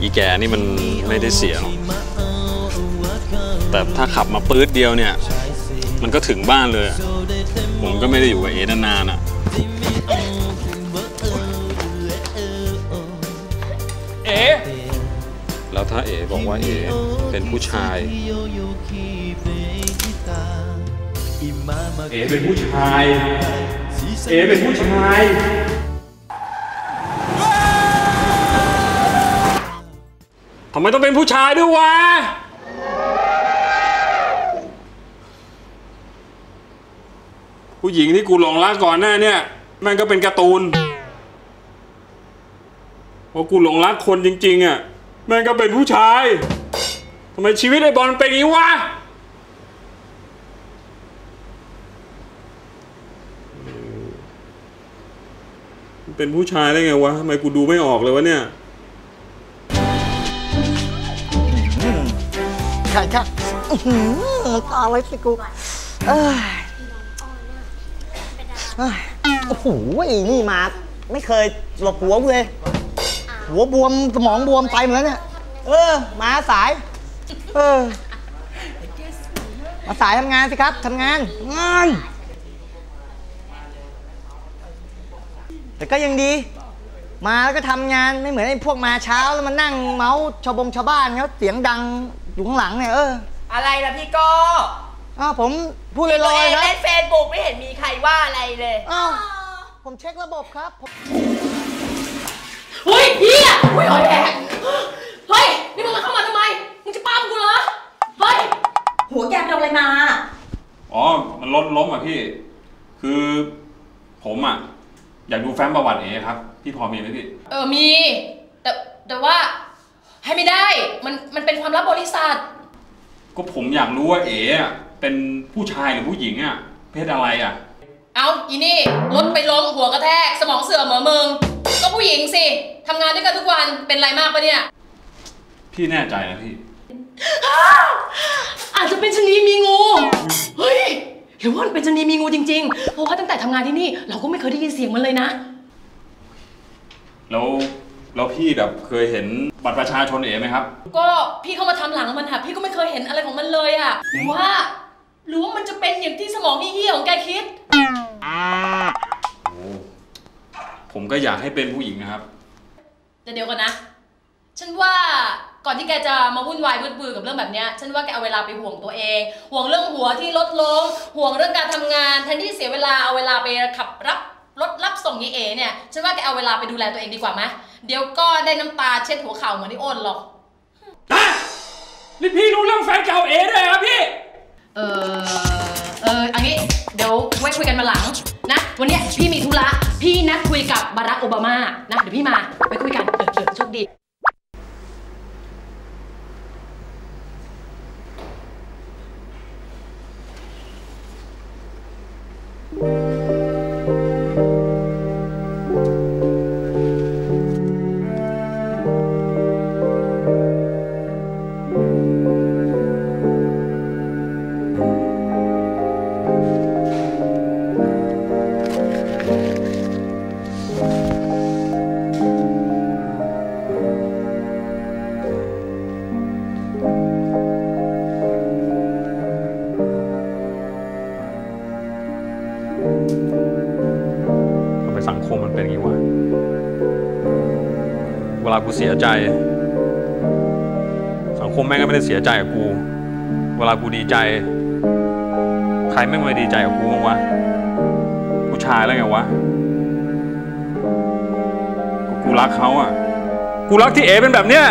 อีแกนี่มันไม่ได้เสียหรอกแต่ถ้าขับมาปื๊ดเดียวเนี่ย มันก็ถึงบ้านเลยอะผมก็ไม่ได้อยู่กับเอ๋นานๆอะเอ๋แล้วถ้าเอ๋บอกว่าเอ๋เป็นผู้ชาย เอ๋เป็นผู้ชาย เอ๋เป็นผู้ชาย ไมต้องเป็นผู้ชายด้วยวะ ผู้หญิงที่กูหลงรักก่อนหน้าเนี่ยแม่งก็เป็นการ์ตูนพอกูหลงรักคนจริง ๆ อะ แม่งก็เป็นผู้ชายทำไมชีวิตไอ้บอลเป็นอย่างนี้วะเป็นผู้ชายได้ไงวะทำไมกูดูไม่ออกเลยวะเนี่ย ใช่ใช่อื้อหือตาอะไรสิกูเอ้ยเอ้ยโอ้โหนี่มา ไม่เคยหลบหัวกูเลย หัวบวมสมองบวมไปหมดแล้วเนี่ย เออ มาสาย เออ มาสายทำงานสิครับทำงานงานแต่ก็ยังดี มาแล้วก็ทำงานไม่เหมือนไอ้พวกมาเช้าแล้วมานั่งเมาส์ชาวบงชาวบ้านเขาเสียงดัง อยู่ข้างหลังเนี่ยเออ อะไรล่ะพี่โก้อ้าวผมพูดลตัวอเอยงๆครับเล่นเฟซบุ๊กไม่เห็นมีใครว่าอะไรเลยอ้าวผมเช็คระบบครับผมเฮ้ยเฮียเฮ้ยหอยแดงเฮ้ย นี่มึงมาเข้ามาทำไม มึงจะปั้มกูเหรอ เฮ้ย หัวแกไปโดนอะไรมา อ๋อ มันล้มล้มอะพี่ คือผมอะ อยากดูแฟ้มประวัติเอ๋ครับ พี่พอมีไหมพี่ เออมี แต่แต่ว่า ให้ไม่ได้ มันมันเป็นความลับบริษัท ก็ผมอยากรู้ว่าเอ๋อะเป็นผู้ชายหรือผู้หญิงอะเพศอะไรอะเอาอีนี่รถไปล้มหัวกระแทก สมองเสื่อมเหมือมึง ก็ผู้หญิงสิทำงานด้วยกันทุกวันเป็นไรมากปะเนี่ย พี่แน่ใจนะพี่ อาจจะเป็นชะนีมีงู เฮ้ย หรือว่ามันเป็นชะนีมีงูจริงๆ เพราะว่าตั้งแต่ทำงานที่นี่ เราก็ไม่เคยได้ยินเสียงมันเลยนะ แล้ว แล้วพี่แบบเคยเห็นบัตรประชาชนเอ๋ไหมครับ ก็พี่เข้ามาทำหลังมันค่ะพี่ก็ไม่เคยเห็นอะไรของมันเลยอะหรือว่าหรือว่ามันจะเป็นอย่างที่สมองเหี้ยๆของแกคิด โอ้ผมก็อยากให้เป็นผู้หญิงนะครับ แต่เดี๋ยวก่อนนะ ฉันว่าก่อนที่แกจะมาวุ่นวายบืดๆกับเรื่องแบบเนี้ย ฉันว่าแกเอาเวลาไปห่วงตัวเอง ห่วงเรื่องหัวที่ลดลง ห่วงเรื่องการทำงาน แทนที่เสียเวลาเอาเวลาไปขับรับ รถรับส่งยี่เอเนี่ยฉันว่าแกเอาเวลาไปดูแลตัวเองดีกว่าไหมเดี๋ยวก็ได้น้ำตาเช็ดหัวเข่าเหมือนที่อ้นหรอกฮะนี่พี่รู้เรื่องแฟนเก่าเอ๋ด้วยเหรอพี่ เออเอออันนี้เดี๋ยวไว้คุยกันมาหลังนะ วันเนี้ยพี่มีธุระ พี่นัดคุยกับบารักโอบามานะ เดี๋ยวพี่มาไว้คุยกัน เออเออโชคดี กูเสียใจ สังคมแม่งก็ไม่ได้เสียใจกับกู เวลากูดีใจ ใครไม่งมาดีใจกับกูบ้างวะผู้ชายแล้วไงวะก,กูรักเขาอะ กูรักที่เอเป็นแบบเนี้ย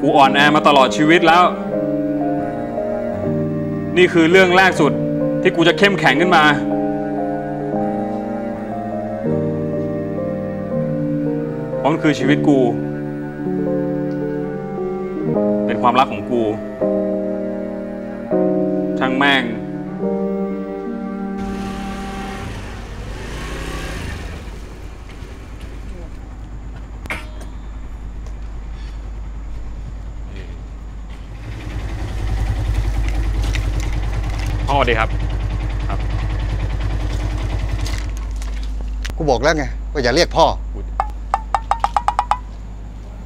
กูอ่อนแอมาตลอดชีวิตแล้ว นี่คือเรื่องแรกสุดที่กูจะเข้มแข็งขึ้นมา ราะมันคือชีวิตกู เป็นความรักของกู ช่างแม่ง พ่อดีครับกูบอกแล้วไงว่าอย่าเรียกพ่อ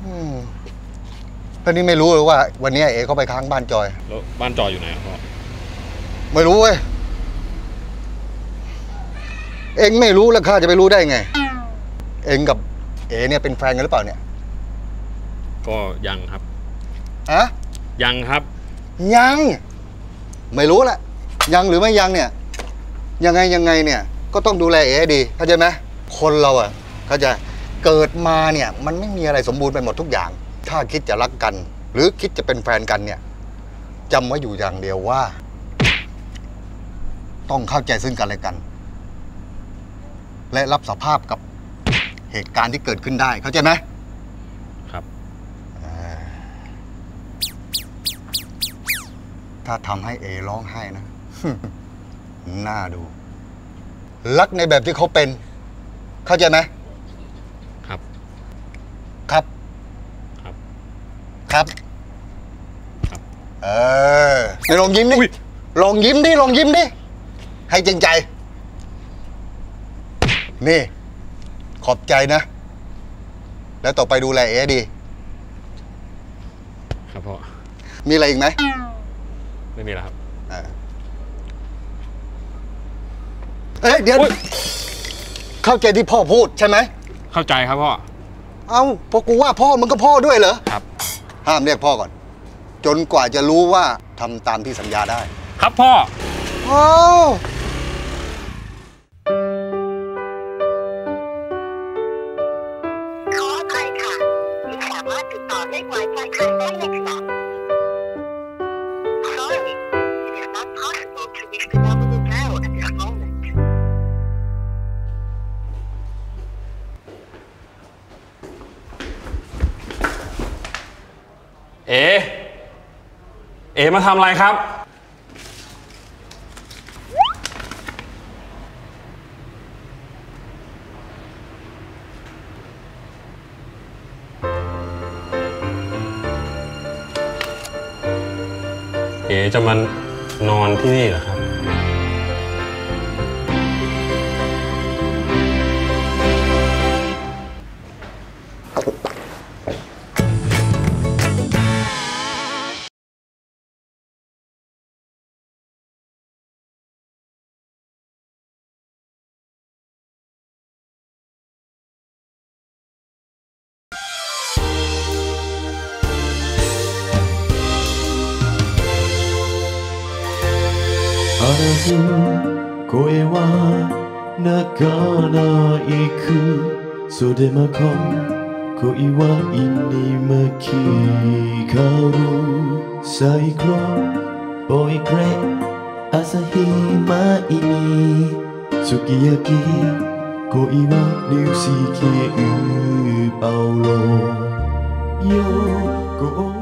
อืมแล้วนี่ไม่รู้เลยว่า วันนี้เอ๋เขาไปค้างบ้านจอย แล้วบ้านจอยอยู่ไหนอะพ่อไม่รู้เว้ย เองไม่รู้แล้วข้าจะไปรู้ได้ไง เองกับเอ๋เนี่ยเป็นแฟนกันหรือเปล่าเนี่ย ก็ยังครับฮะยังครับ ยัง ไม่รู้แหละ ยังหรือไม่ยังเนี่ย ยังไงยังไงเนี่ย ก็ต้องดูแลเอ๋ให้ดีเข้าใจไหมคนเราอะเข้าใจ เกิดมาเนี่ยมันไม่มีอะไรสมบูรณ์ไปหมดทุกอย่าง ถ้าคิดจะรักกัน หรือคิดจะเป็นแฟนกันเนี่ยจำไว้อยู่อย่างเดียวว่า ต้องเข้าใจซึ่งกันและกัน และรับสภาพกับเหตุการณ์ที่เกิดขึ้นได้เข้าใจไหมครับ ถ้าทำให้เอร้องไห้นะ น่าดู รักในแบบที่เขาเป็น เข้าใจไหม ครับ ครับ ครับ ครับครับ เออในลองยิ้มดิลองยิ้มดิลองยิ้มดิ ให้จริงใจ นี่ ขอบใจนะ แล้วต่อไปดูแลเอให้ดี ครับพ่อ มีอะไรอีกไหม ไม่มีแล้วครับเออเอ๊ะเดี๋ยวอุ๊ยเข้าใจที่พ่อพูดใช่ไหม เข้าใจครับพ่อ เอ้าพอกูว่าพ่อมันก็พ่อด้วยเหรอ ครับ ห้ามเรียกพ่อก่อน จนกว่าจะรู้ว่าทำตามที่สัญญาได้ ครับพ่ออ้าวขออภัยค่ะไม่สามารถติดต่อเลขหมายปลายทางได้ในขณะนี้ เอเอมาทำอะไรครับ เอจะมานอนที่นี่เหรอครับ 話す声は泣かないく袖まこ恋は意に巻き交うサイクロンボイクレ朝日前にすき焼き恋はニューシーキーパウロ。よ